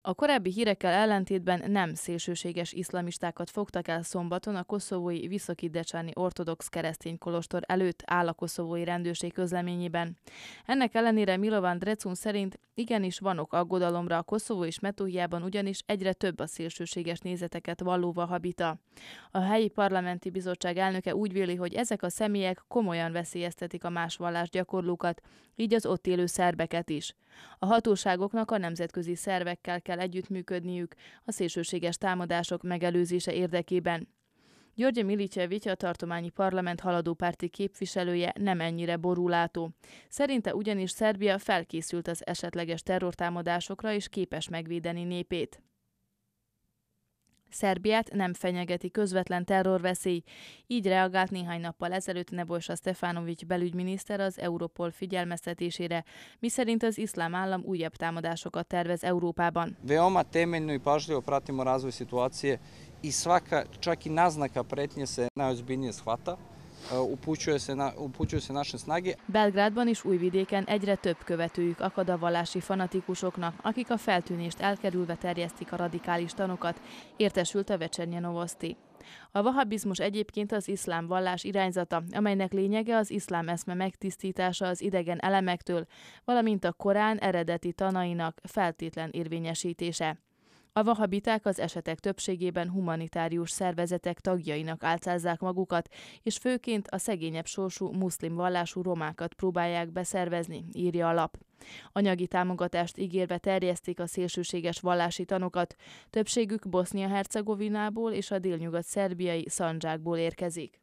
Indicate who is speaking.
Speaker 1: A korábbi hírekkel ellentétben nem szélsőséges iszlamistákat fogtak el szombaton a koszovói Viszokidecsáni ortodox keresztény kolostor előtt áll a koszovói rendőrség közleményében. Ennek ellenére Milovan Drecun szerint igenis van ok aggodalomra a Koszovó és Metóhiában ugyanis egyre több a szélsőséges nézeteket valló vahabita. A helyi parlamenti bizottság elnöke úgy véli, hogy ezek a személyek komolyan veszélyeztetik a más vallás gyakorlókat, így az ott élő szerbeket is. A hatóságoknak a nemzetközi szervekkel kell együttműködniük a szélsőséges támadások megelőzése érdekében. György Milicevic, a tartományi parlament haladó párti képviselője nem ennyire borulátó. Szerinte ugyanis Szerbia felkészült az esetleges terrortámadásokra és képes megvédeni népét. Szerbiát nem fenyegeti közvetlen terrorveszély. Így reagált néhány nappal ezelőtt Nebojsa Stefanovics belügyminiszter az Europol figyelmeztetésére, miszerint az iszlám állam újabb támadásokat tervez Európában.
Speaker 2: Veoma temeljno i pažljivo pratimo razvoj situacije i svaka, čak i naznaka pretnje se najozbiljnije shvata upućuje se, na, upućuju se naše snage.
Speaker 1: Belgrádban és Újvidéken egyre több követőjük akad a vallási fanatikusoknak, akik a feltűnést elkerülve terjesztik a radikális tanokat, értesült a Vecsernye Novosti. A vahabizmus egyébként az iszlám vallás irányzata, amelynek lényege az iszlám eszme megtisztítása az idegen elemektől, valamint a Korán eredeti tanainak feltétlen érvényesítése. A vahabiták az esetek többségében humanitárius szervezetek tagjainak álcázzák magukat, és főként a szegényebb sorsú muszlim vallású romákat próbálják beszervezni, írja a lap. Anyagi támogatást ígérve terjesztik a szélsőséges vallási tanokat, többségük Bosznia-Hercegovinából és a délnyugat-szerbiai Szandzsákból érkezik.